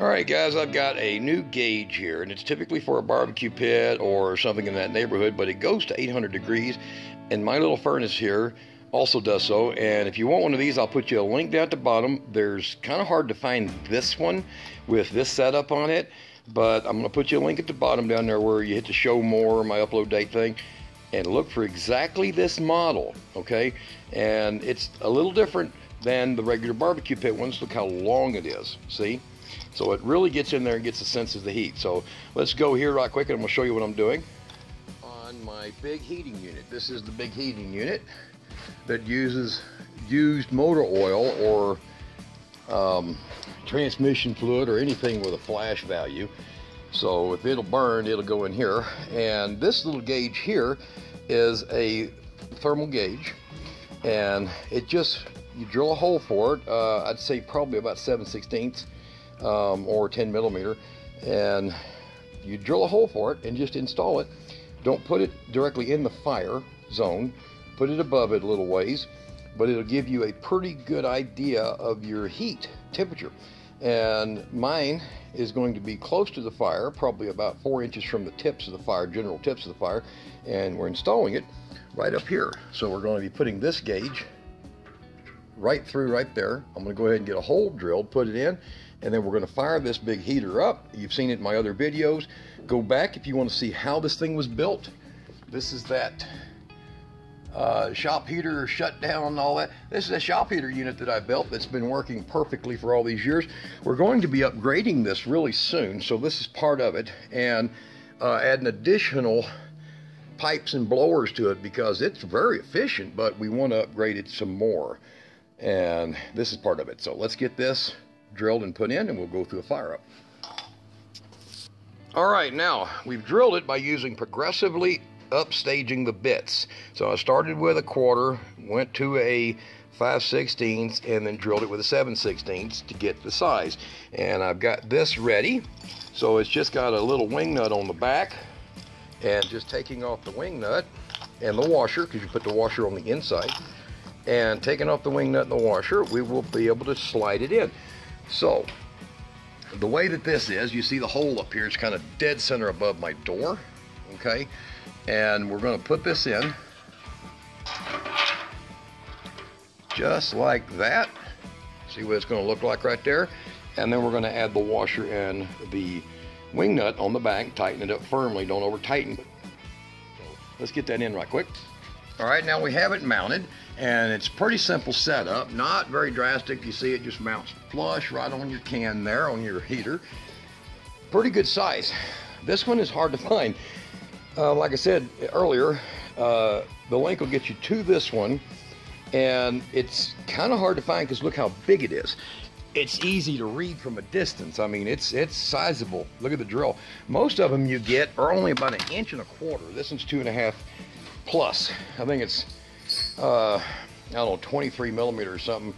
All right, guys, I've got a new gauge here, and it's typically for a barbecue pit or something in that neighborhood, but it goes to 800 degrees, and my little furnace here also does so. And if you want one of these, I'll put you a link down at the bottom. There's kind of hard to find this one with this setup on it, but I'm going to put you a link at the bottom down there where you hit the show more, my upload date thing, and look for exactly this model, okay? And it's a little different than the regular barbecue pit ones. Look how long it is, see? So it really gets in there and gets a sense of the heat. So let's go here right quick and I'm gonna show you what I'm doing. On my big heating unit, this is the big heating unit that uses used motor oil or um, transmission fluid or anything with a flash value. So if it'll burn, it'll go in here. And this little gauge here is a thermal gauge and it just, you drill a hole for it, uh, I'd say probably about 7 16ths um, or 10 millimeter and you drill a hole for it and just install it. Don't put it directly in the fire zone. Put it above it a little ways but it'll give you a pretty good idea of your heat temperature. And mine is going to be close to the fire probably about four inches from the tips of the fire general tips of the fire and we're installing it right up here. So we're going to be putting this gauge right through right there. I'm going to go ahead and get a hole drilled put it in and then we're going to fire this big heater up. You've seen it in my other videos. Go back if you want to see how this thing was built. This is that uh, shop heater shut down and all that. This is a shop heater unit that I built that's been working perfectly for all these years. We're going to be upgrading this really soon, so this is part of it, and uh, add an additional pipes and blowers to it because it's very efficient, but we want to upgrade it some more. And this is part of it. So let's get this drilled and put in and we'll go through a fire up. All right, now we've drilled it by using progressively upstaging the bits. So I started with a quarter, went to a 5 16ths, and then drilled it with a 7 16ths to get the size. And I've got this ready. So it's just got a little wing nut on the back and just taking off the wing nut and the washer because you put the washer on the inside and taking off the wing nut and the washer we will be able to slide it in so, the way that this is, you see the hole up here, it's kind of dead center above my door, okay? And we're gonna put this in just like that. See what it's gonna look like right there? And then we're gonna add the washer and the wing nut on the back, tighten it up firmly, don't over tighten. Let's get that in right quick. All right, now we have it mounted and it's pretty simple setup, not very drastic. You see it just mounts flush right on your can there on your heater. Pretty good size. This one is hard to find. Uh, like I said earlier, uh, the link will get you to this one and it's kind of hard to find because look how big it is. It's easy to read from a distance. I mean, it's it's sizable. Look at the drill. Most of them you get are only about an inch and a quarter. This one's two and a half plus. I think it's, uh, I don't know, 23 millimeter or something,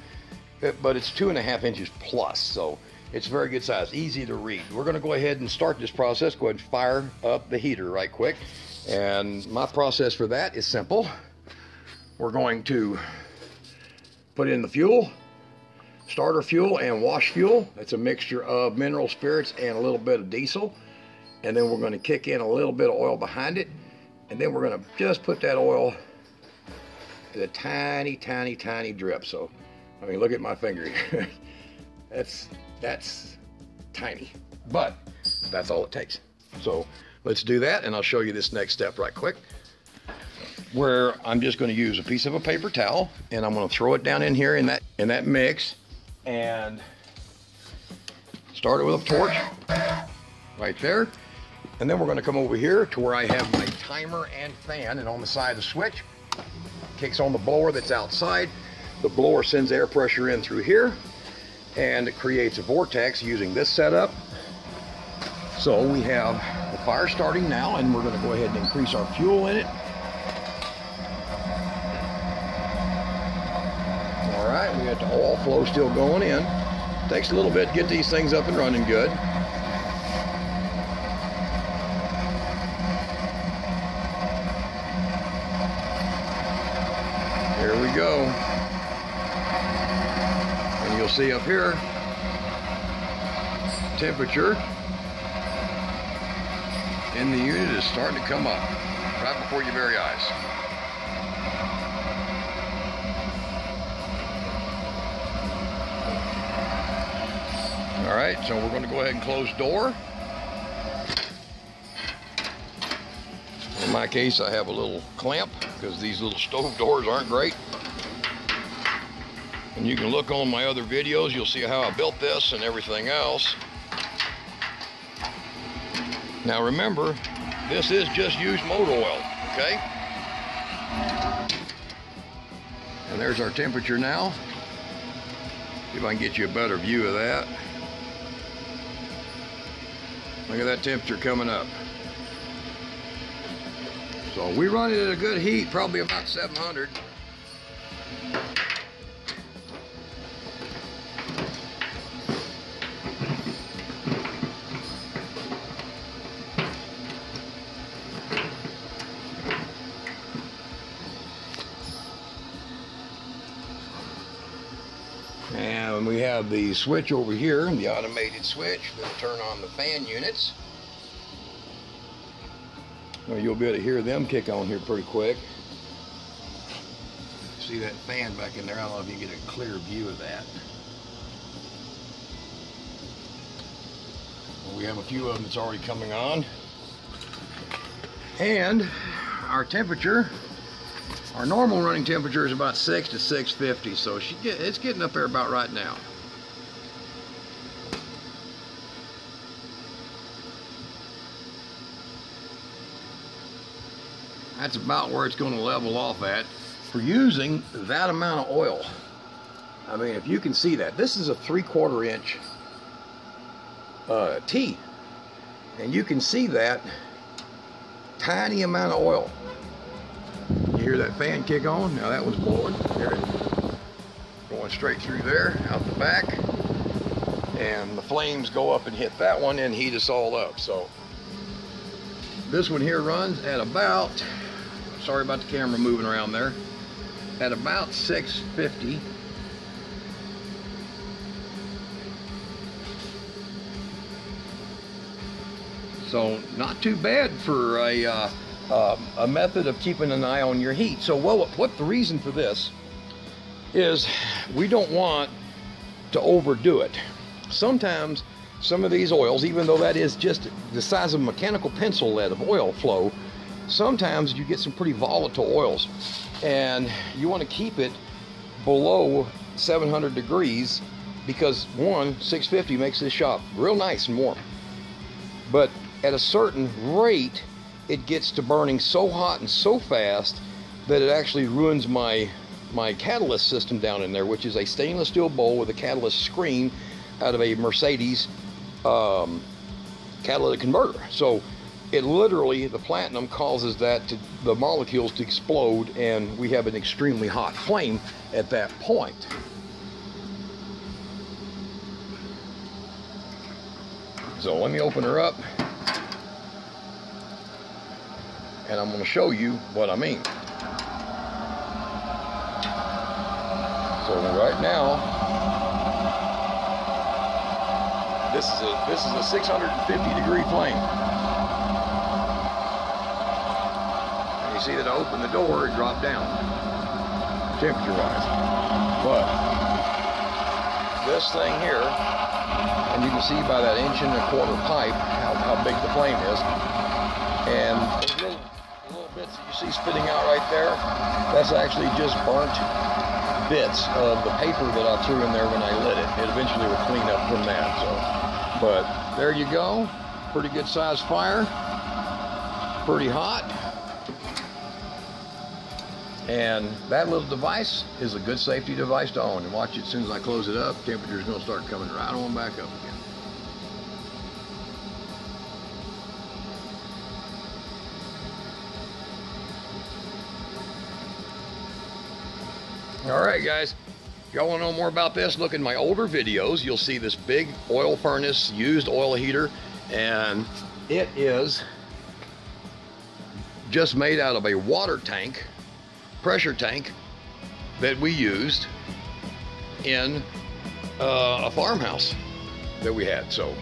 but it's two and a half inches plus. So it's very good size, easy to read. We're gonna go ahead and start this process. Go ahead and fire up the heater right quick. And my process for that is simple. We're going to put in the fuel, starter fuel and wash fuel. That's a mixture of mineral spirits and a little bit of diesel. And then we're going to kick in a little bit of oil behind it and then we're gonna just put that oil in a tiny, tiny, tiny drip. So, I mean, look at my finger here. that's, that's tiny, but that's all it takes. So let's do that and I'll show you this next step right quick where I'm just going to use a piece of a paper towel and I'm going to throw it down in here in that in that mix and start it with a torch right there and then we're going to come over here to where I have my timer and fan and on the side of the switch kicks on the blower that's outside. The blower sends air pressure in through here and it creates a vortex using this setup. So we have the fire starting now and we're going to go ahead and increase our fuel in it. All right we got the oil flow still going in. Takes a little bit to get these things up and running good go. And you'll see up here, temperature in the unit is starting to come up right before your very eyes. All right, so we're going to go ahead and close door. In my case, I have a little clamp because these little stove doors aren't great. And you can look on my other videos, you'll see how I built this and everything else. Now remember, this is just used motor oil, okay? And there's our temperature now. See if I can get you a better view of that. Look at that temperature coming up. So we run it at a good heat, probably about 700. And we have the switch over here, the automated switch that'll turn on the fan units. Well, you'll be able to hear them kick on here pretty quick. See that fan back in there? I don't know if you get a clear view of that. Well, we have a few of them that's already coming on. And our temperature, our normal running temperature is about 6 to 650, so she get, it's getting up there about right now. That's about where it's going to level off at for using that amount of oil. I mean, if you can see that, this is a three quarter inch uh, T. And you can see that tiny amount of oil. You hear that fan kick on? Now that was blowing. There going straight through there, out the back. And the flames go up and hit that one and heat us all up. So this one here runs at about sorry about the camera moving around there, at about 650. So not too bad for a, uh, uh, a method of keeping an eye on your heat. So well, what the reason for this is we don't want to overdo it. Sometimes some of these oils, even though that is just the size of a mechanical pencil lead of oil flow, sometimes you get some pretty volatile oils and you want to keep it below 700 degrees because one 650 makes this shop real nice and warm. But at a certain rate it gets to burning so hot and so fast that it actually ruins my my catalyst system down in there which is a stainless steel bowl with a catalyst screen out of a Mercedes um, catalytic converter. So it literally, the platinum causes that to, the molecules to explode and we have an extremely hot flame at that point. So let me open her up and I'm going to show you what I mean. So right now, this is a this is a 650 degree flame. See that I opened the door, it dropped down, temperature-wise. But this thing here, and you can see by that inch and a quarter pipe how, how big the flame is. And little, little bits that you see spitting out right there, that's actually just burnt bits of the paper that I threw in there when I lit it. It eventually will clean up from that. So, but there you go. Pretty good sized fire. Pretty hot. And that little device is a good safety device to own. And watch it as soon as I close it up, temperature is going to start coming right on back up again. All right, guys. If y'all want to know more about this, look in my older videos. You'll see this big oil furnace, used oil heater, and it is just made out of a water tank pressure tank that we used in uh, a farmhouse that we had. So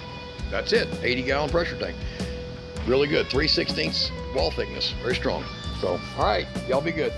That's it. 80 gallon pressure tank. Really good. 3 16ths wall thickness. Very strong. So, all right. Y'all be good.